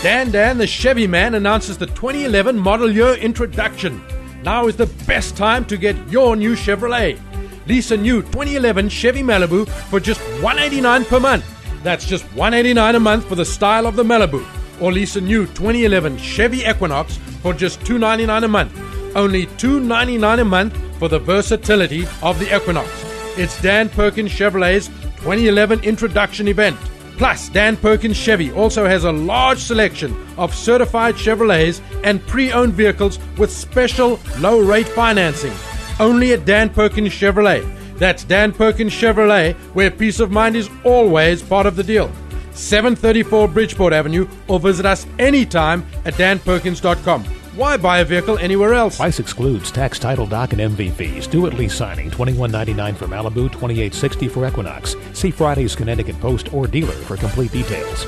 Dan Dan the Chevy Man announces the 2011 model year introduction. Now is the best time to get your new Chevrolet. Lease a new 2011 Chevy Malibu for just 189 per month. That's just 189 a month for the style of the Malibu. Or lease a new 2011 Chevy Equinox for just 299 a month. Only 299 a month for the versatility of the Equinox. It's Dan Perkins Chevrolet's 2011 introduction event. Plus, Dan Perkins Chevy also has a large selection of certified Chevrolets and pre owned vehicles with special low rate financing. Only at Dan Perkins Chevrolet. That's Dan Perkins Chevrolet, where peace of mind is always part of the deal. 734 Bridgeport Avenue, or visit us anytime at danperkins.com. Why buy a vehicle anywhere else? Price excludes tax, title, doc, and MV fees. Due at lease signing, twenty-one ninety-nine for Malibu, twenty-eight sixty for Equinox. See Friday's Connecticut Post or dealer for complete details.